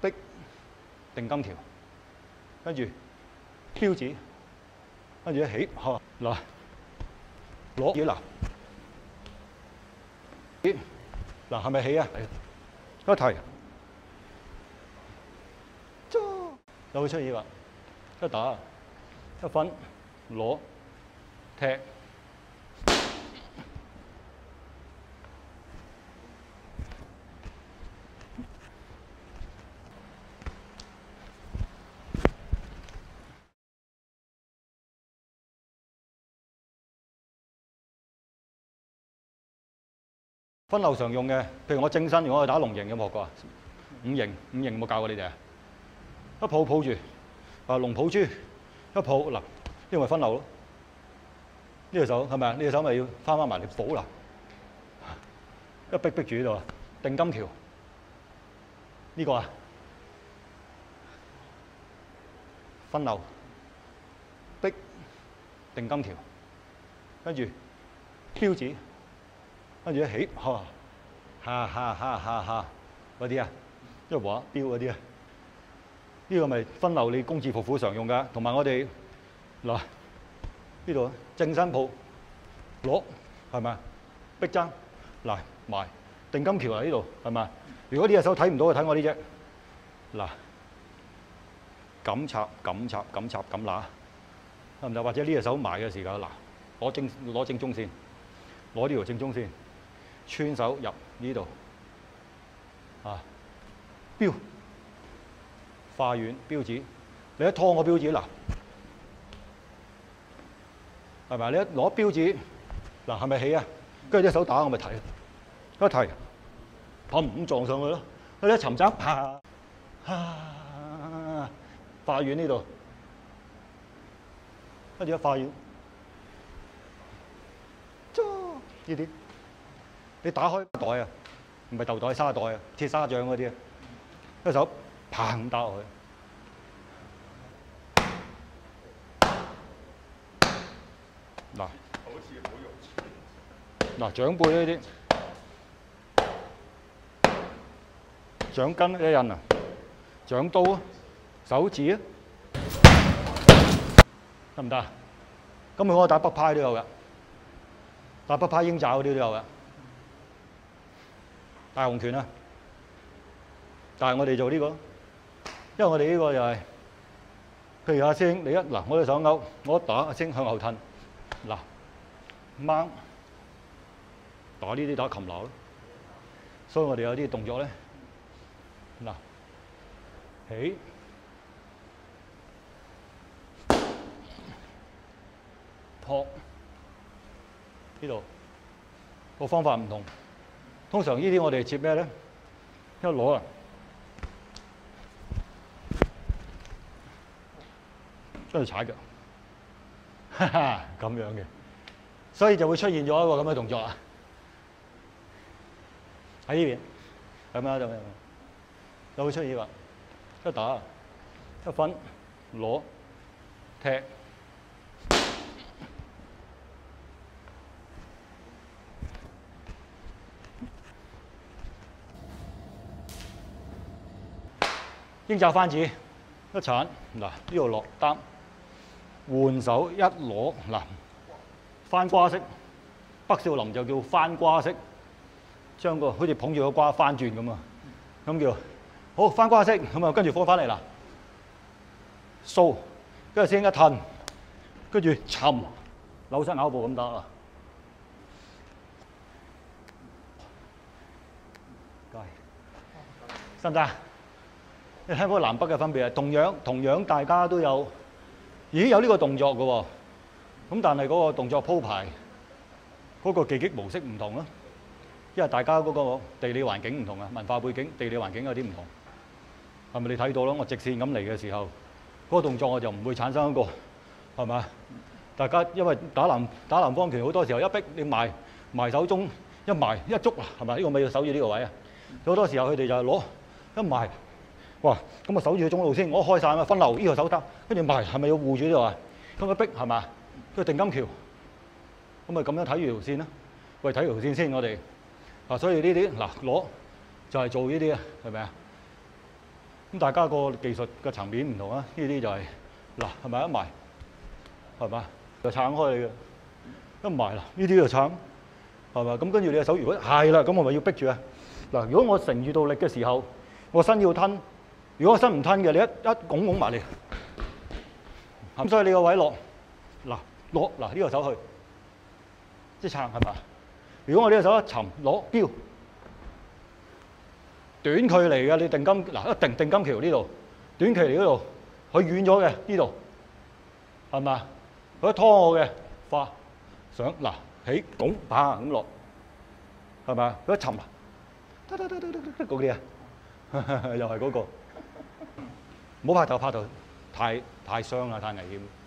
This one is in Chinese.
逼定金條，跟住標指，跟住一起嚇嗱攞嘢嗱，咦嗱係咪起啊？一提，有冇出現啦？一打一分攞踢。分流常用嘅，譬如我正身，如果我打龍形有冇學過啊？五形五形有冇教過你哋啊？一抱抱住，啊龍抱珠，一抱嗱，呢個咪分流咯。呢隻手係咪啊？呢隻手咪要翻翻埋嚟補啦。一逼逼住呢度啊，定金條。呢個啊，分流，逼定金條，跟住標指。跟住一起，嚇，哈哈哈哈哈嗰啲啊，一畫標嗰啲啊，呢個咪分流你公字 phục 虎常用噶，同埋我哋嗱呢度啊正身抱攞係咪啊？逼爭嗱埋定金橋喺呢度係咪？如果呢隻手睇唔到，就睇我呢隻嗱，咁插咁插咁插咁拿得唔得？或者呢隻手埋嘅時候嗱，攞正攞正中線，攞呢條正中線。穿手入呢度啊，標化遠標指，你一拖我標指嗱，係咪？你一攞標指嗱，係咪起啊？跟住隻手打我咪睇，一睇，砰咁撞上去咯。佢一沉側，啪，化遠呢度，跟住一化遠，呢啲。你打開袋啊，唔係豆袋沙袋啊，鐵砂掌嗰啲啊，一手砰打落去。嗱，嗱，長輩呢啲，掌根一印啊，掌刀啊，手指啊，得唔得啊？咁佢可以打北派都有㗎，打北派鷹爪嗰啲都有㗎。大紅拳啊！但係我哋做呢個，因為我哋呢個就係，譬如阿星，你一嗱，我隻手勾，我一打阿星向後褪，嗱掹打呢啲打擒拿咯，所以我哋有啲動作咧，嗱起。撲呢度。個方法唔同。通常呢啲我哋接咩咧？一攞啊，跟住踩腳，咁樣嘅，所以就會出現咗一個咁嘅動作啊！喺呢邊咁樣就，就會出現話一打一分攞踢。鷹爪番子一鏟嗱，呢度落擔換手一攞嗱，翻瓜式北少林就叫翻瓜式，將個好似捧住個瓜翻轉咁啊，咁叫好翻瓜式咁啊，跟住放翻嚟啦，掃跟住先一褪，跟住沉扭身咬步咁打啊，得唔得？你睇嗰南北嘅分別啊，同樣同樣大家都有，咦有呢個動作嘅喎，咁但係嗰個動作鋪排嗰個技擊模式唔同咯，因為大家嗰個地理環境唔同啊，文化背景、地理環境有啲唔同，係咪你睇到咯？我直線咁嚟嘅時候，嗰個動作我就唔會產生一個係咪？大家因為打南打南方拳好多時候一逼你埋埋手中一埋一捉啊，係咪？呢個咪要守住呢個位啊？好多時候佢哋就攞一埋。哇！咁啊守住個中路先，我開晒嘛，分流呢個手得，跟住埋係咪要護住呢度啊？咁啊逼係嘛？跟住定金橋，咁咪咁樣睇住條線啦。喂，睇條線先，我哋啊，所以呢啲嗱攞就係做呢啲啊，係咪啊？咁大家個技術嘅層面唔同啊，呢啲就係嗱係咪一埋係嘛，就撐開你嘅一埋啦，呢啲就撐係嘛，咁跟住你嘅手如果係啦，咁我咪要逼住啊嗱，如果我承住到力嘅時候，我身要吞，如果我身唔吞嘅，你一一拱拱埋嚟，咁所以你個位落。嗱落嗱呢個手去，即係撐係嘛？如果我呢個手一沉攞標。短距離嘅你定金嗱一定定金橋呢度，短距離嗰度佢遠咗嘅呢度，係嘛？佢拖我嘅花上嗱起拱啪咁落，係咪？佢一沉啊，得得得得得得嗰啲啊，又係嗰個，唔好拍頭拍頭，太太傷啦，太危險。